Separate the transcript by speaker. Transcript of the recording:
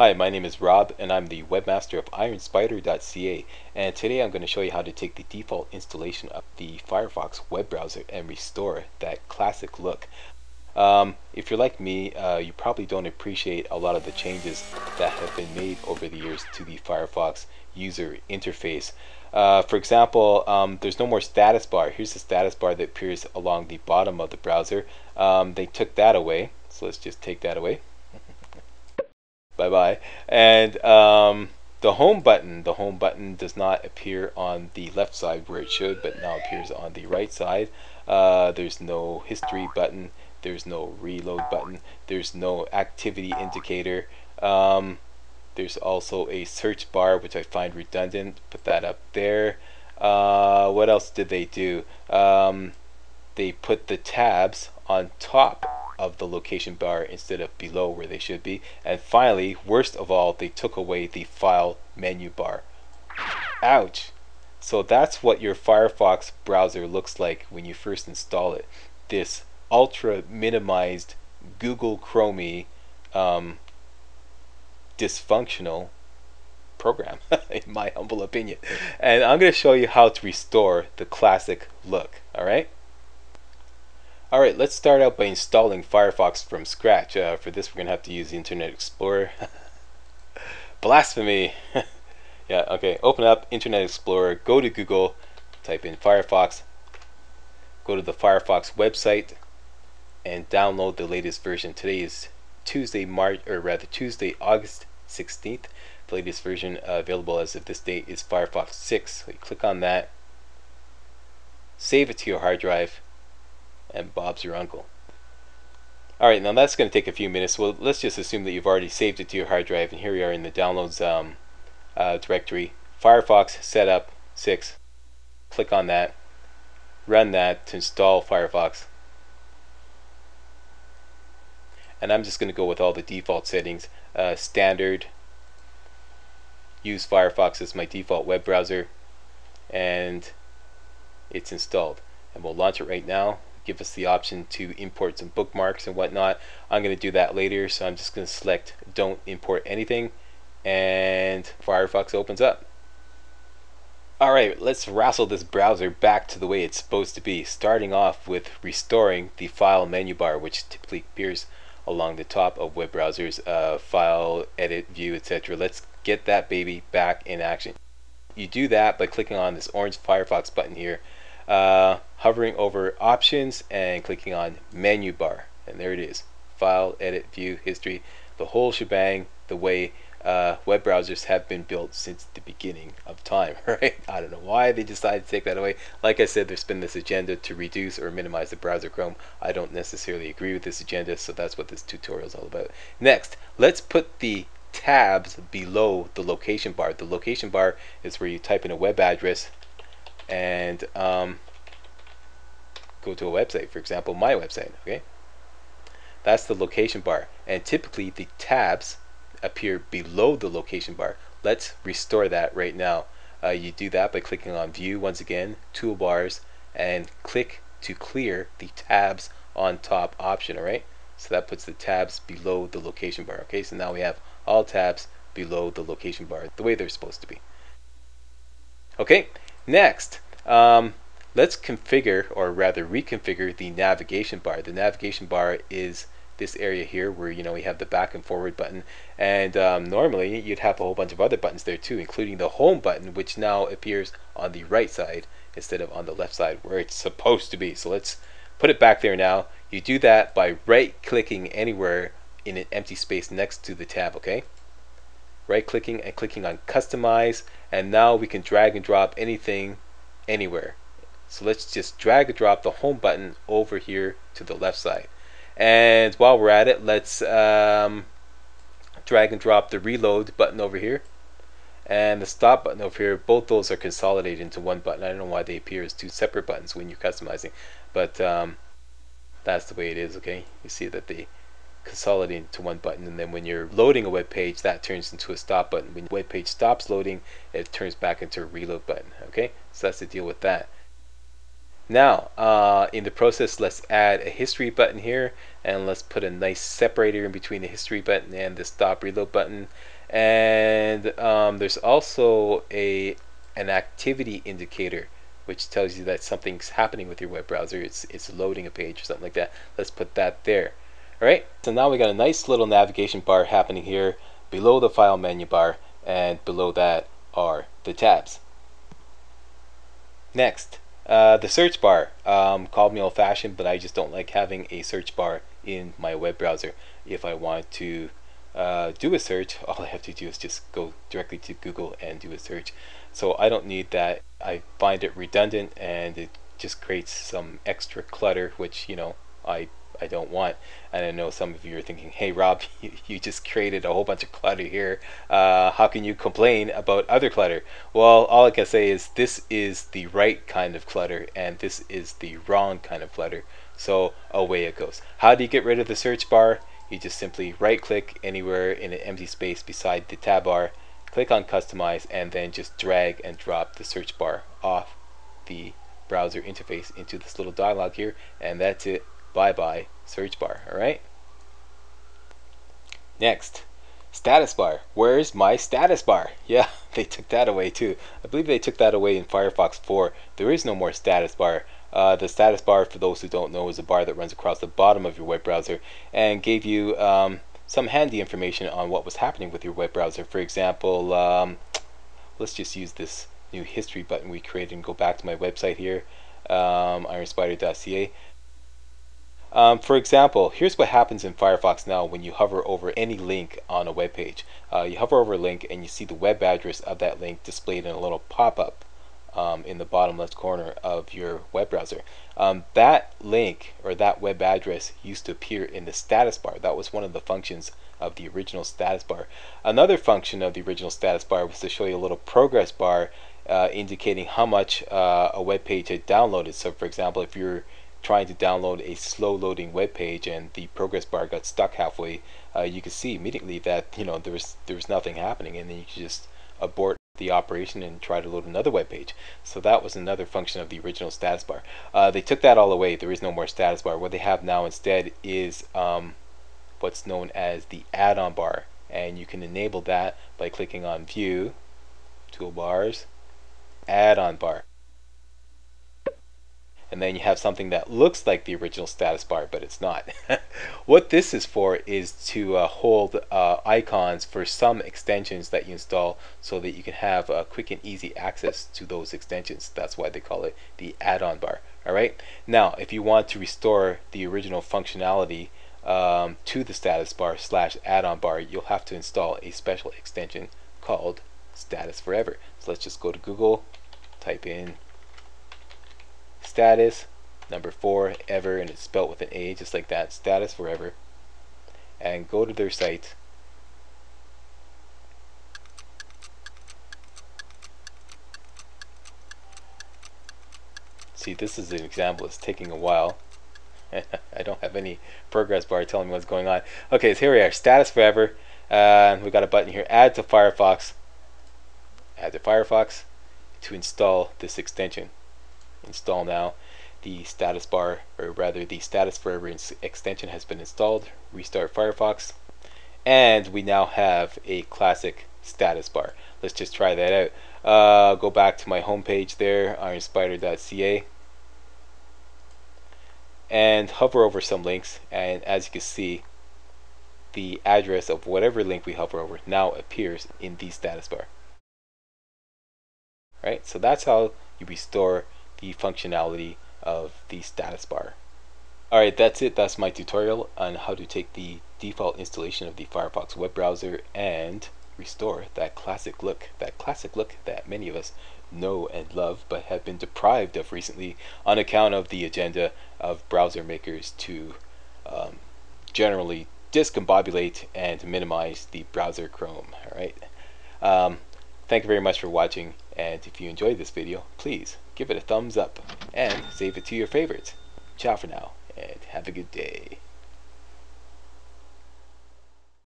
Speaker 1: Hi, my name is Rob and I'm the webmaster of ironspider.ca and today I'm going to show you how to take the default installation of the Firefox web browser and restore that classic look. Um, if you're like me, uh, you probably don't appreciate a lot of the changes that have been made over the years to the Firefox user interface. Uh, for example, um, there's no more status bar. Here's the status bar that appears along the bottom of the browser. Um, they took that away, so let's just take that away bye bye. And um, the home button, the home button does not appear on the left side where it should, but now appears on the right side. Uh, there's no history button. There's no reload button. There's no activity indicator. Um, there's also a search bar, which I find redundant. Put that up there. Uh, what else did they do? Um, they put the tabs on top of the location bar instead of below where they should be. And finally, worst of all, they took away the file menu bar. Ouch! So that's what your Firefox browser looks like when you first install it. This ultra minimized Google Chromey um, dysfunctional program, in my humble opinion. And I'm going to show you how to restore the classic look. All right. Alright, let's start out by installing Firefox from scratch. Uh, for this, we're going to have to use the Internet Explorer. Blasphemy! yeah, okay, open up Internet Explorer, go to Google, type in Firefox, go to the Firefox website, and download the latest version. Today is Tuesday, March, or rather Tuesday, August 16th. The latest version uh, available as of this date is Firefox 6. So you click on that, save it to your hard drive, and Bob's your uncle. Alright, now that's going to take a few minutes. Well, let's just assume that you've already saved it to your hard drive, and here we are in the downloads um, uh, directory. Firefox Setup 6. Click on that. Run that to install Firefox. And I'm just going to go with all the default settings. Uh, standard. Use Firefox as my default web browser. And it's installed. And we'll launch it right now give us the option to import some bookmarks and whatnot. I'm going to do that later, so I'm just going to select don't import anything, and Firefox opens up. Alright, let's wrestle this browser back to the way it's supposed to be, starting off with restoring the file menu bar, which typically appears along the top of web browsers, uh, file, edit, view, etc. Let's get that baby back in action. You do that by clicking on this orange Firefox button here, uh, hovering over options and clicking on menu bar. And there it is. File edit view history the whole shebang the way uh, web browsers have been built since the beginning of time right? I don't know why they decided to take that away. Like I said there's been this agenda to reduce or minimize the browser Chrome. I don't necessarily agree with this agenda so that's what this tutorial is all about. Next let's put the tabs below the location bar. The location bar is where you type in a web address and um, go to a website, for example, my website, okay? That's the location bar. And typically the tabs appear below the location bar. Let's restore that right now. Uh, you do that by clicking on view once again, toolbars, and click to clear the tabs on top option, alright? So that puts the tabs below the location bar, okay? So now we have all tabs below the location bar, the way they're supposed to be. Okay, Next, um, let's configure, or rather reconfigure the navigation bar. The navigation bar is this area here where you know we have the back and forward button. And um, normally you'd have a whole bunch of other buttons there too including the home button which now appears on the right side instead of on the left side where it's supposed to be. So let's put it back there now. You do that by right clicking anywhere in an empty space next to the tab okay right clicking and clicking on customize and now we can drag and drop anything anywhere. So let's just drag and drop the home button over here to the left side. And while we're at it let's um, drag and drop the reload button over here. And the stop button over here both those are consolidated into one button. I don't know why they appear as two separate buttons when you're customizing but um, that's the way it is okay? You see that they consolidate into one button and then when you're loading a web page that turns into a stop button when the web page stops loading it turns back into a reload button okay so that's the deal with that Now, uh, in the process, let's add a history button here, and let's put a nice separator in between the history button and the stop reload button. And um, there's also a an activity indicator which tells you that something's happening with your web browser. It's, it's loading a page or something like that. Let's put that there. All right, so now we got a nice little navigation bar happening here below the file menu bar and below that are the tabs. Next, uh, the search bar. Um, called me old fashioned, but I just don't like having a search bar in my web browser. If I want to uh, do a search, all I have to do is just go directly to Google and do a search. So I don't need that. I find it redundant and it just creates some extra clutter, which, you know, I I don't want. And I know some of you are thinking, hey, Rob, you, you just created a whole bunch of clutter here. Uh, how can you complain about other clutter? Well, all I can say is this is the right kind of clutter and this is the wrong kind of clutter. So away it goes. How do you get rid of the search bar? You just simply right click anywhere in an empty space beside the tab bar click on customize and then just drag and drop the search bar off the browser interface into this little dialog here and that's it bye bye search bar alright? Next status bar. Where's my status bar? Yeah they took that away too. I believe they took that away in Firefox 4 there is no more status bar. Uh, the status bar for those who don't know is a bar that runs across the bottom of your web browser and gave you um, some handy information on what was happening with your web browser. For example, um, let's just use this new history button we created and go back to my website here, um, ironspider.ca. Um, for example, here's what happens in Firefox now when you hover over any link on a web page. Uh, you hover over a link and you see the web address of that link displayed in a little pop-up um, in the bottom left corner of your web browser. Um, that link or that web address used to appear in the status bar. That was one of the functions of the original status bar. Another function of the original status bar was to show you a little progress bar uh, indicating how much uh, a web page had downloaded. So for example, if you're trying to download a slow loading web page and the progress bar got stuck halfway, uh, you could see immediately that you know there was there was nothing happening and then you could just abort the operation and try to load another web page. So that was another function of the original status bar. Uh, they took that all away. There is no more status bar. What they have now instead is um, what's known as the add-on bar. And you can enable that by clicking on View, Toolbars, Add-on bar and then you have something that looks like the original status bar but it's not. what this is for is to uh, hold uh, icons for some extensions that you install so that you can have uh, quick and easy access to those extensions. That's why they call it the add-on bar. Alright, now if you want to restore the original functionality um, to the status bar slash add-on bar you'll have to install a special extension called Status-4-Evar. So let's just go to Google, type in status number four ever and it's spelled with an A just like that Status-4-Evar. And go to their site. See this is an example it's taking a while. I don't have any progress bar telling me what's going on. Okay so here we are Status-4-Evar. Uh, we got a button here add to Firefox. Add to Firefox to install this extension install now. The status bar, or rather the Status-4-Evar extension has been installed. Restart Firefox. And we now have a classic status bar. Let's just try that out. Uh, go back to my homepage there, ironspider.ca and hover over some links and as you can see the address of whatever link we hover over now appears in the status bar right so that's how you restore the functionality of the status bar. Alright, that's it. That's my tutorial on how to take the default installation of the Firefox web browser and restore that classic look, that classic look that many of us know and love but have been deprived of recently on account of the agenda of browser makers to um, generally discombobulate and minimize the browser Chrome. Alright, um, thank you very much for watching and if you enjoyed this video, please give it a thumbs up and save it to your favorites. Ciao for now, and have a good day.